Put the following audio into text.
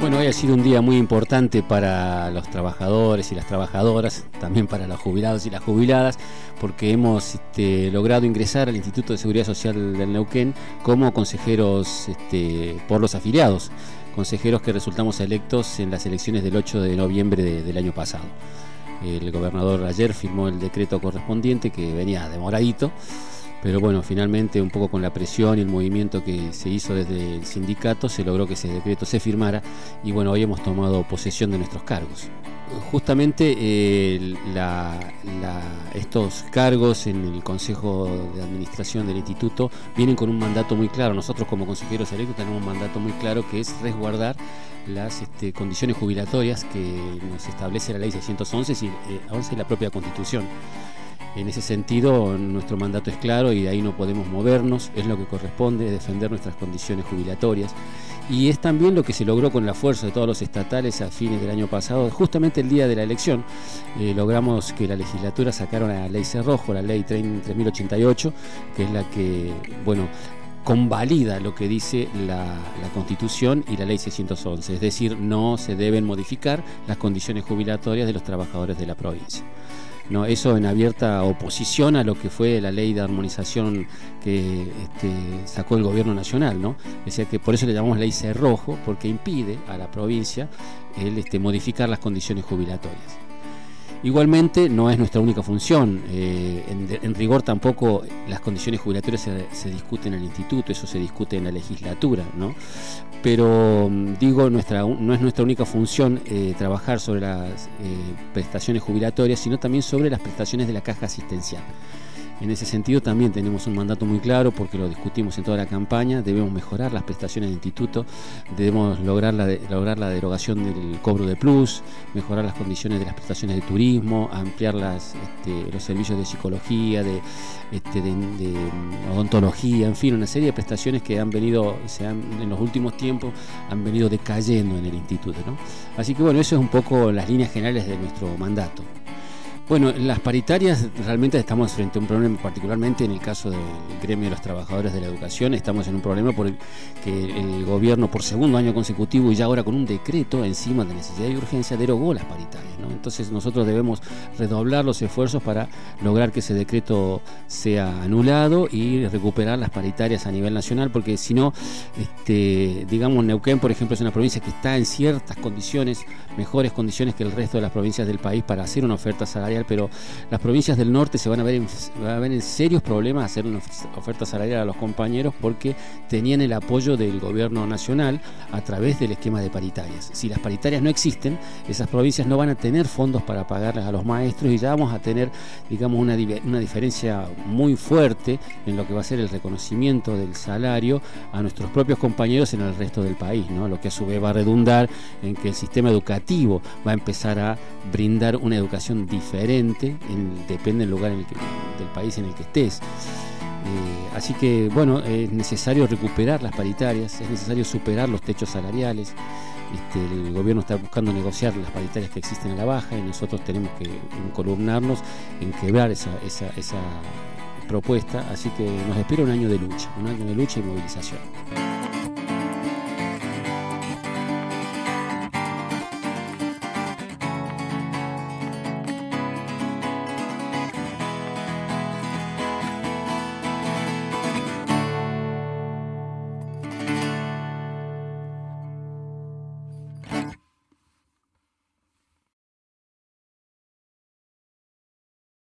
Bueno, hoy ha sido un día muy importante para los trabajadores y las trabajadoras, también para los jubilados y las jubiladas, porque hemos este, logrado ingresar al Instituto de Seguridad Social del Neuquén como consejeros este, por los afiliados, consejeros que resultamos electos en las elecciones del 8 de noviembre del año pasado. El gobernador ayer firmó el decreto correspondiente que venía demoradito pero bueno, finalmente un poco con la presión y el movimiento que se hizo desde el sindicato se logró que ese decreto se firmara y bueno, hoy hemos tomado posesión de nuestros cargos. Justamente estos cargos en el Consejo de Administración del Instituto vienen con un mandato muy claro. Nosotros como consejeros electos tenemos un mandato muy claro que es resguardar las este, condiciones jubilatorias que nos establece la ley 611 y, eh, y la propia Constitución. En ese sentido, nuestro mandato es claro y de ahí no podemos movernos, es lo que corresponde, defender nuestras condiciones jubilatorias. Y es también lo que se logró con la fuerza de todos los estatales a fines del año pasado, justamente el día de la elección, eh, logramos que la legislatura sacara la ley Cerrojo, la ley 3088, que es la que, bueno, convalida lo que dice la, la, Constitución y la Ley 611, es decir, no se deben modificar las condiciones jubilatorias de los trabajadores de la provincia. ¿No? Eso en abierta oposición a lo que fue la ley de armonización que este, sacó el gobierno nacional, ¿no? Decía que por eso le llamamos ley cerrojo, porque impide a la provincia el, este, modificar las condiciones jubilatorias. Igualmente no es nuestra única función, eh, en, rigor tampoco las condiciones jubilatorias se, discuten en el instituto, eso se discute en la legislatura, ¿no? Pero mm, digo, nuestra, no es nuestra única función eh, trabajar sobre las eh, prestaciones jubilatorias, sino también sobre las prestaciones de la caja asistencial. En ese sentido también tenemos un mandato muy claro porque lo discutimos en toda la campaña, debemos mejorar las prestaciones del instituto, debemos lograr la, lograr la derogación del cobro de plus, mejorar las condiciones de las prestaciones de turismo, ampliar las, este, los servicios de psicología, de, este, de, odontología, en fin, una serie de prestaciones que han venido, se han, en los últimos tiempos, han venido decayendo en el instituto. Así que bueno, eso es un poco las líneas generales de nuestro mandato. Bueno, las paritarias realmente estamos frente a un problema, particularmente en el caso del gremio de los trabajadores de la educación, estamos en un problema porque el gobierno por segundo año consecutivo y ya ahora con un decreto encima de necesidad y urgencia derogó las paritarias. Entonces nosotros debemos redoblar los esfuerzos para lograr que ese decreto sea anulado y recuperar las paritarias a nivel nacional, porque si no, este, digamos, Neuquén, por ejemplo, es una provincia que está en ciertas condiciones, mejores condiciones que el resto de las provincias del país para hacer una oferta salarial pero las provincias del norte se van a ver en, a ver en serios problemas hacer una oferta salarial a los compañeros porque tenían el apoyo del gobierno nacional a través del esquema de paritarias. Si las paritarias no existen, esas provincias no van a tener fondos para pagarles a los maestros y ya vamos a tener, digamos, una, diferencia muy fuerte en lo que va a ser el reconocimiento del salario a nuestros propios compañeros en el resto del país, ¿no? lo que a su vez va a redundar en que el sistema educativo va a empezar a brindar una educación diferente depende del lugar del país en el que estés. Eh, así que bueno, es necesario recuperar las paritarias, es necesario superar los techos salariales. Este, el gobierno está buscando negociar las paritarias que existen a la baja y nosotros tenemos que columnarnos en quebrar esa, esa propuesta. Así que nos espera un año de lucha, un año de lucha y movilización.